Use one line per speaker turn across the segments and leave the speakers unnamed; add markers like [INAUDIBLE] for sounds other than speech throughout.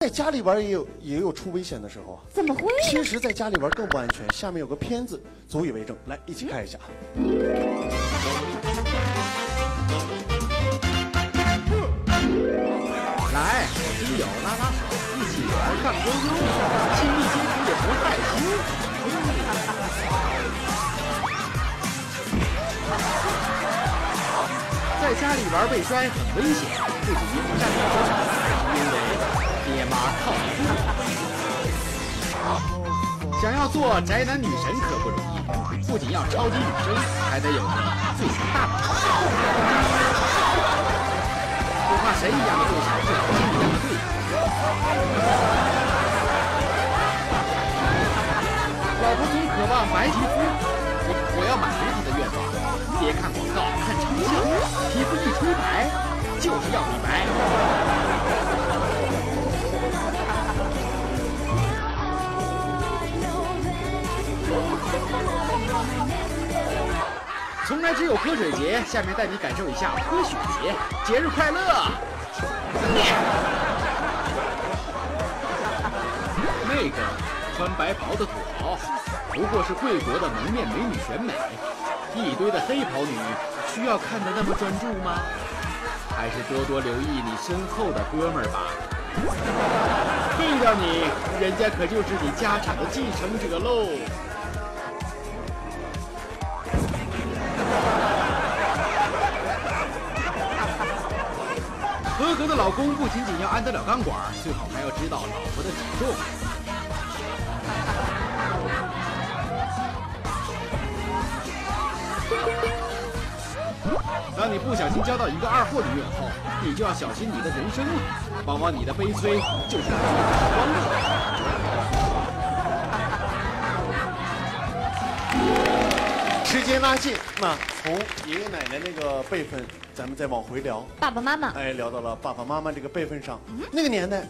在家里玩也有也有出危险的时候啊。
怎么会呢？
其实，在家里玩更不安全。下面有个片子足以为证，来一起看一下。
来，基友拉拉手，一起玩上悠悠，亲密接触也不害羞。在家里玩被摔很危险，不仅因为站在桌上，因为爹妈靠不住。想要做宅男女神可不容易，不仅要超级女生，还得有个最强大脑。不怕神一样的对手，只怕神一样的对手。老婆总渴望白皮肤，我要满足她的愿望。别看广告，看成效，皮肤一吹白，就是要你白。从来只有泼水节，下面带你感受一下泼雪节，节日快乐！那个穿白袍的土豪，不过是贵国的蒙面美女选美。一堆的黑袍女，需要看得那么专注吗？还是多多留意你身后的哥们儿吧。废掉你，人家可就是你家产的继承者喽。合格的老公不仅仅要安得了钢管，最好还要知道老婆的体重。当你不小心交到一个二货女友后，你就要小心你的人生了。往往你的悲催就是你的光荣。
时间拉近，那从爷爷奶奶那个辈分，咱们再往回聊。
爸爸妈妈，
哎，聊到了爸爸妈妈这个辈分上，那个年代，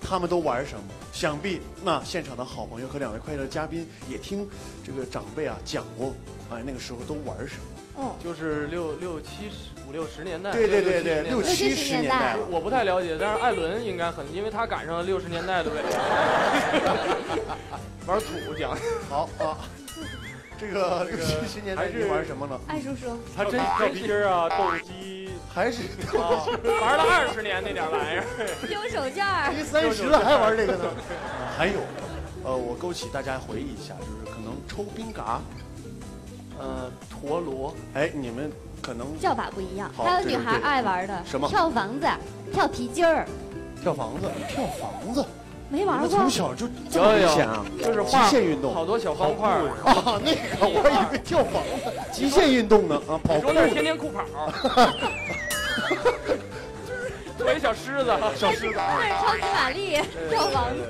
他们都玩什么？想必那现场的好朋友和两位快乐嘉宾也听这个长辈啊讲过，哎，那个时候都玩什么？
哦，
就是六六七十五六十年代，
对对对对，六
六
七十年代，
我不太了解，但是艾伦应该很，因为他赶上了六十年代的尾。[LAUGHS] 玩土讲，
好啊。[LAUGHS] 这个六七十年代你玩什么呢？
艾叔叔，
他真跳皮筋啊，斗鸡，
还是
啊，玩了二十年那点玩意儿，[LAUGHS]
丢手绢
一三十了还玩这个呢？还有，呃，我勾起大家回忆一下，就是可能抽冰嘎，
呃，陀螺，
哎，你们可能
叫法不一样，还有女孩爱玩的
什么？
跳房子，跳皮筋儿，
跳房子，跳房子。
没玩过，
从小就这么危险啊！
就是
极限运动，
好多小方块
啊，那个 [LAUGHS] 我还以为跳房子，极限运动呢啊，跑步。
那是天天酷跑，[LAUGHS] 特别小狮子，
小狮子，
那是超级玛丽跳房子。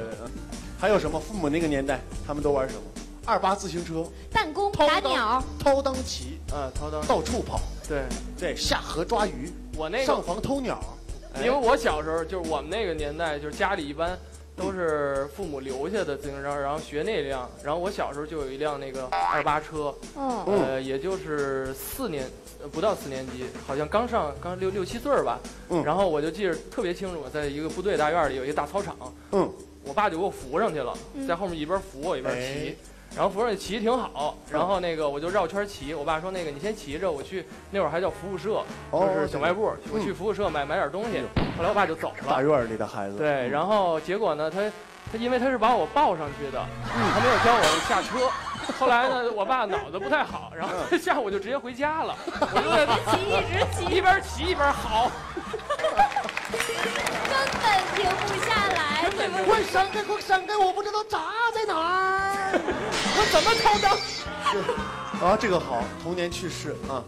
还有什么？父母那个年代，他们都玩什么？二八自行车、
弹弓、打鸟、
掏裆骑，
啊，掏裆，
到处跑，
对。
对，下河抓鱼，
我那个
上房偷鸟。
因为我小时候就是我们那个年代，就是家里一般。都是父母留下的自行车，然后学那辆，然后我小时候就有一辆那个二八车，
嗯，
呃，也就是四年，不到四年级，好像刚上刚六六七岁吧，
嗯，
然后我就记得特别清楚，在一个部队大院里有一个大操场，
嗯，
我爸就给我扶上去了，在后面一边扶我一边骑。然后扶上去骑挺好，然后那个我就绕圈骑。我爸说那个你先骑着，我去那会儿还叫服务社，就是小卖部，我去服务社买买点东西。后来我爸就走了。
大院里的孩子。
对，然后结果呢，他他因为他是把我抱上去的，他没有教我下车。后来呢，[LAUGHS] 我爸脑子不太好，然后 [LAUGHS] 下午就直接回家了。[LAUGHS] 我就在
骑一直骑，
一边骑一边嚎，
根本停不下来。
快闪开，快闪开！我不知道闸在哪儿。
我怎么掏裆？
啊，这个好，童年趣事啊。